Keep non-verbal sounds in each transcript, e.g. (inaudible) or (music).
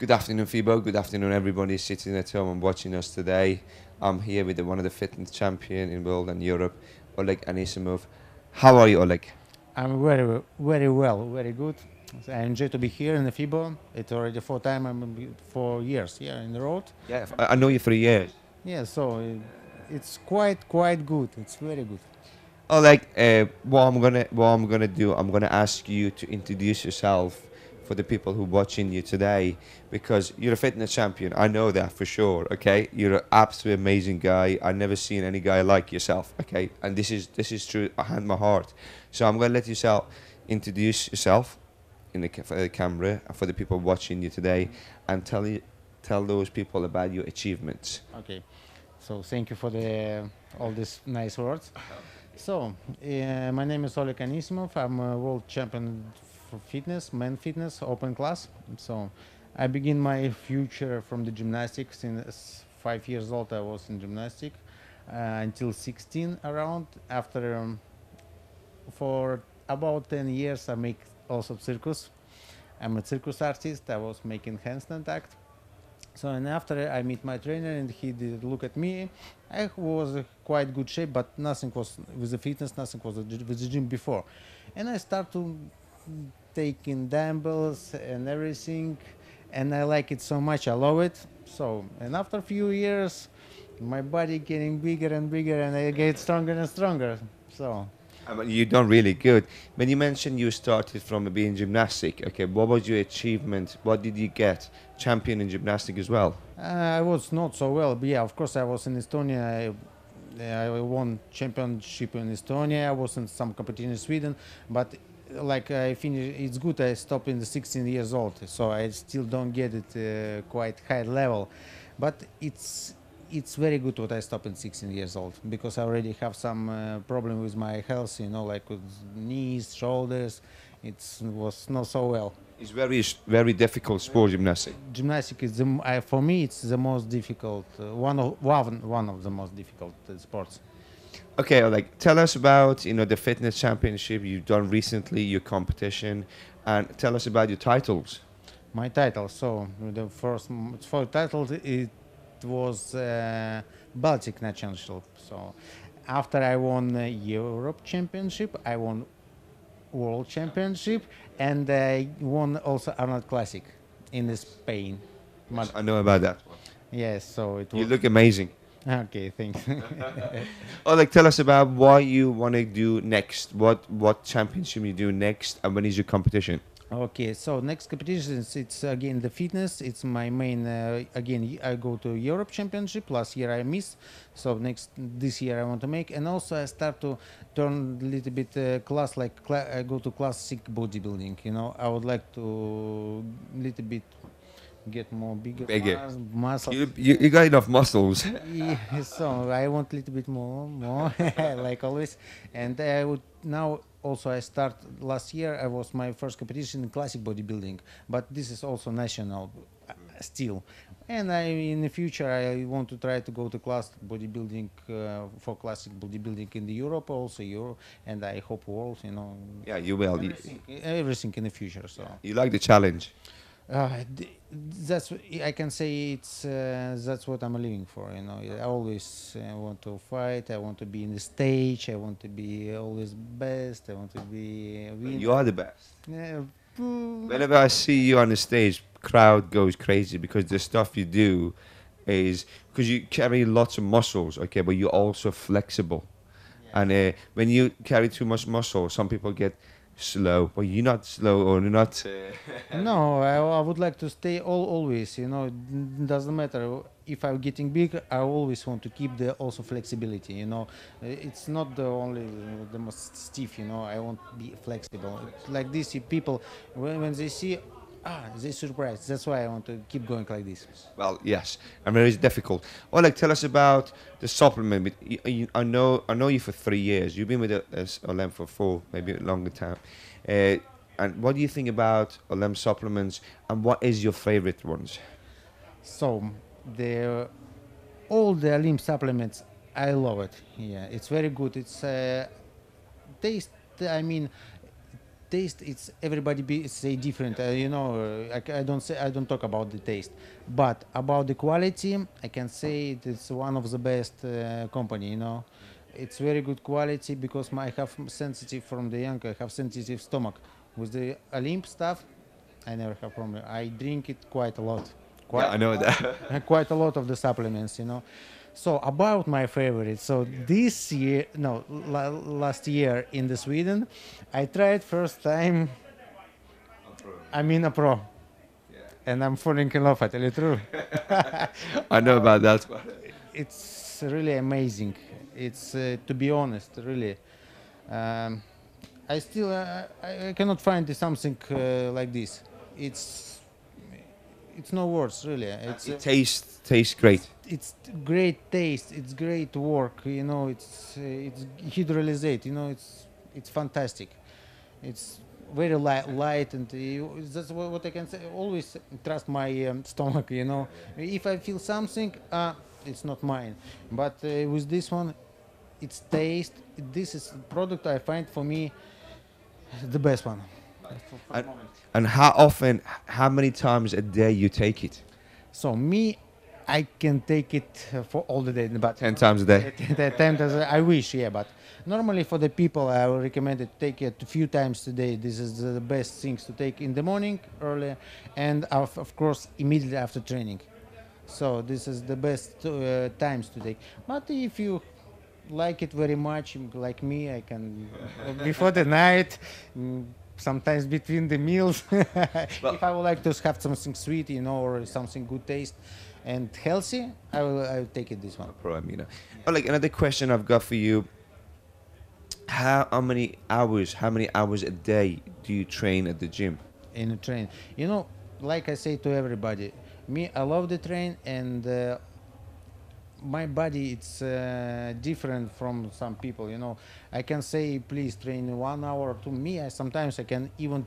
Good afternoon, Fibo. Good afternoon, everybody sitting at home and watching us today. I'm here with the, one of the fitness champion in world and Europe, Oleg Anissimov. How are you, Oleg? I'm very, very well, very good. I enjoy to be here in the FIBO. It's already four time, I'm four years here in the road. Yeah, I know you for years. Yeah, so uh, it's quite, quite good. It's very good. Oleg, uh, what I'm gonna what I'm gonna do, I'm gonna ask you to introduce yourself for the people who are watching you today, because you're a fitness champion. I know that for sure. Okay, you're an absolutely amazing guy. I've never seen any guy like yourself. Okay, and this is this is true. I hand my heart. So I'm gonna let yourself introduce yourself in the for the camera for the people watching you today, and tell you tell those people about your achievements. Okay. So thank you for the all these nice words. So uh, my name is Oleg Anissimov. I'm a world champion fitness, men fitness, open class. So I begin my future from the gymnastics. Since five years old, I was in gymnastic uh, until 16 around. After um, for about 10 years, I make also circus. I'm a circus artist. I was making handstand act. So and after I meet my trainer and he did look at me, I was quite good shape, but nothing was with the fitness, nothing was with the gym before, and I start to taking dumbbells and everything, and I like it so much, I love it. So and after a few years, my body getting bigger and bigger, and I get stronger and stronger. So I mean, you've done really good. When you mentioned you started from being gymnastic, okay, what was your achievement? What did you get? Champion in gymnastic as well. Uh, I was not so well, but yeah, of course, I was in Estonia. I, I won championship in Estonia. I was in some competition in Sweden, but like I finished, it's good. I stopped in the 16 years old, so I still don't get it uh, quite high level, but it's it's very good what I stopped in 16 years old because I already have some uh, problem with my health, you know, like with knees, shoulders. It was not so well. It's very, very difficult sport, gymnastic. gymnastic is the I, for me it's the most difficult uh, one of one, one of the most difficult uh, sports Okay, like tell us about you know the fitness championship you've done recently, your competition, and tell us about your titles. my title so the first m- first title it was uh, baltic national so after i won uh, europe championship i won world championship and i won also arnold classic in spain I know about that. yes so it You look amazing. (laughs) okay thanks (laughs) Oh, like tell us about what you want to do next. What what championship you do next, and when is your competition? Okay, so next competition is it's again the fitness. It's my main. Uh, again, I go to Europe Championship. Last year I missed, so next this year I want to make, and also I start to turn a little bit uh, class like cla- I go to classic bodybuilding. You know, I would like to little bit get more bigger, Bigger. mass- muscle. You, you, you got enough muscles. (laughs) Yeah, so I want a little bit more, more, (laughs) like always. And I would now also I start last year. I was my first competition in classic bodybuilding, but this is also national uh, still. And I in the future I want to try to go to class bodybuilding uh, for classic bodybuilding in the Europe also Euro, and I hope world. You know, yeah, you will. Everything, everything in the future. So. you like the challenge. Uh, that's I can say it's uh, that's what I'm living for. You know, I always uh, want to fight. I want to be in the stage. I want to be always best. I want to be winner. You are the best. Yeah. Whenever I see you on the stage, crowd goes crazy because the stuff you do is because you carry lots of muscles, okay, but you're also flexible. And uh, when you carry too much muscle, some people get slow, but you're not slow or you're not. (laughs) No, I, I would like to stay all always. You know, it doesn't matter if I'm getting big. I always want to keep the also flexibility. You know, it's not the only the most stiff. You know, I want to be flexible. Like this, if people when, when they see. Ah, they surprised. That's why I want to keep going like this. well, yes, I mean it's difficult. Oleg, tell us about the supplement. You, you, I know, I know you for three years. You've been with us, Olimp for four, maybe a longer time. Uh, and what do you think about Olimp supplements? And what is your favorite ones? So the all the limb supplements, I love it. Yeah, it's very good. It's uh, taste. I mean, taste, it's everybody be, say different. Uh, you know, I, I, I don't say I don't talk about the taste, but about the quality, I can say it's one of the best uh, company. You know, it's very good quality because my, I have sensitive from the young. I have sensitive stomach. With the Olimp stuff, I never have problem. I drink it quite a lot. Quite Yeah, I know that. (laughs) quite a lot of the supplements, you know. So about my favorite. So this year, no, la- last year in the Sweden, I tried first time. I'm in a pro, and I'm falling in love. I tell you true. (laughs) I know about that. It's really amazing. It's uh, to be honest, really. Um, I still uh, I, I cannot find something uh, like this. It's it's no words really. It's It tastes tastes great. It's great taste it's great work you know it's uh, it's hydrolyzate you know it's it's fantastic. It's very light, light and uh, you, that's what, what i can say always trust my um, (laughs) stomach you know. If i feel something uh, it's not mine. But uh, with this one it's taste this is product i find for me the best one. And- And how often, how many times a day you take it? so me i can take it uh, for all the day but Ten times a day. At that time, that's- I wish, yeah, but normally for the people, I would recommend it to take it a few times a day. This is the best things to take in the morning, early, and of, of course immediately after training. So this is the best uh, times to take. But if you like it very much, like me, I can (laughs) before the night. mm, Sometimes between the meals, (laughs) if I would like to have something sweet, you know, or something good taste and healthy, I will, I will take it this one. Pro amino. Oh, like another question I've got for you. How, how many hours? How many hours a day do you train at the gym? in a train. You know, like I say to everybody, me, I love the train, and uh, my body it's uh, different from some people. You know, I can say please train one hour. To me, I sometimes I can even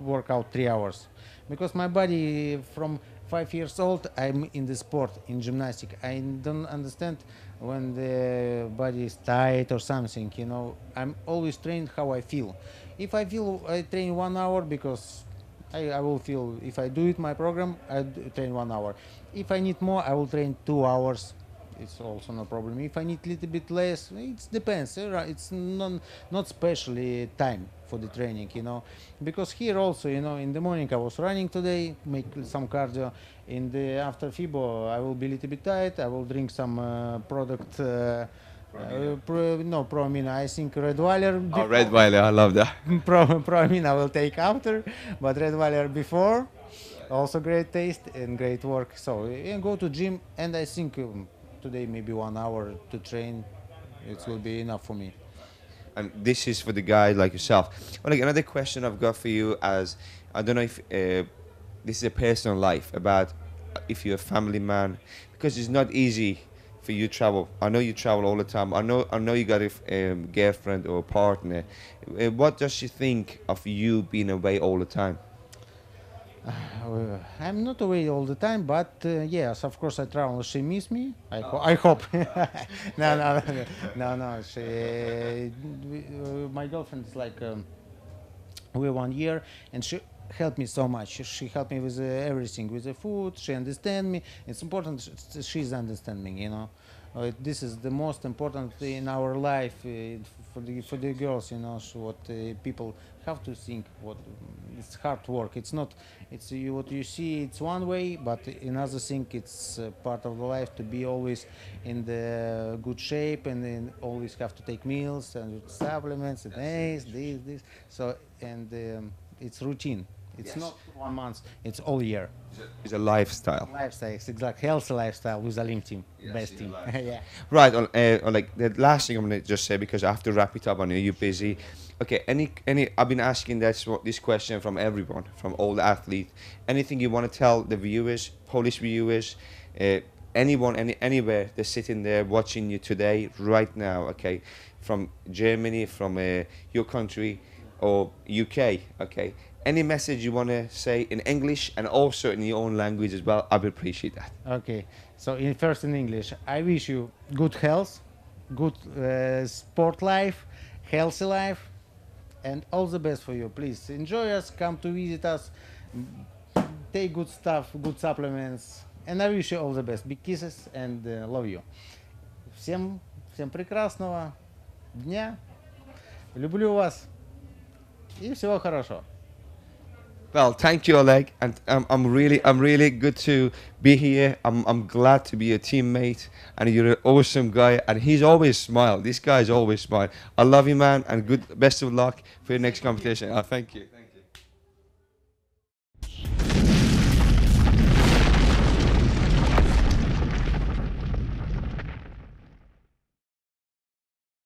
work out three hours because my body from five years old i'm in the sport in gymnastic i don't understand when the body is tight or something you know i'm always trained how i feel if i feel i train one hour because I, I will feel if I do it my program I train one hour. If I need more, I will train two hours. It's also no problem. If I need a little bit less, it depends. It's non not specially time for the training, you know, because here also, you know, in the morning I was running today, make some cardio. In the after FIBO, I will be a little bit tight. I will drink some uh, product. Uh, uh, pro, no, pro amino. I think Redweiler. Oh, Red Wiley, I love that. (laughs) pro, pro I will take after, but Redweiler before. Also great taste and great work. So and go to gym and I think um, today maybe one hour to train, it will be enough for me. And this is for the guy like yourself. Well, like another question I've got for you, as I don't know if uh, this is a personal life about if you're a family man, because it's not easy for you to travel. I know you travel all the time. I know I know you got a um, girlfriend or a partner. Uh, what does she think of you being away all the time? Uh, (sighs) I'm not away all the time, but uh, yes, of course I travel. She miss me. I, ho- I hope. no, (laughs) no, no, no, no. She, uh, my girlfriend is like um, we one year, and she helped me so much. She, helped me with uh, everything, with the food. She understand me. It's important. sh- She's understanding. You know, uh, this is the most important in our life uh, for the for the girls. You know, so what uh, people have to think. What it's hard work. It's not. It's you, what you see. It's one way, but another thing. It's uh, part of the life to be always in the good shape and then always have to take meals and supplements and this, this, this. So and um, it's routine. It's Yes. not one month. It's all year. It's a lifestyle. Lifestyle, it's exact healthy lifestyle with Olimp team, Yes, best team. (laughs) yeah. Right. On, uh, on like the last thing I'm gonna just say because I have to wrap it up. I know you're busy. Okay. Any any? I've been asking this this question from everyone, from all the athletes. Anything you want to tell the viewers, Polish viewers, uh, anyone, any anywhere they're sitting there watching you today, right now. Okay, from Germany, from uh, your country, or UK. Okay. Any message you want to say in English and also in your own language as well, I would appreciate that. Okay. So in first in English, I wish you good health, good uh, sport life, healthy life, and all the best for you. Please enjoy us, come to visit us, m- take good stuff, good supplements, and I wish you all the best. Big kisses and uh, love you. Всем, всем прекрасного дня. Люблю вас. И всего хорошего. Well, thank you, Oleg, and um, I'm really, I'm really good to be here. I'm, I'm glad to be a teammate, and you're an awesome guy. And he's always smile. This guy's always smile. I love you, man, and good, best of luck for your next competition. Uh, thank you. Thank you.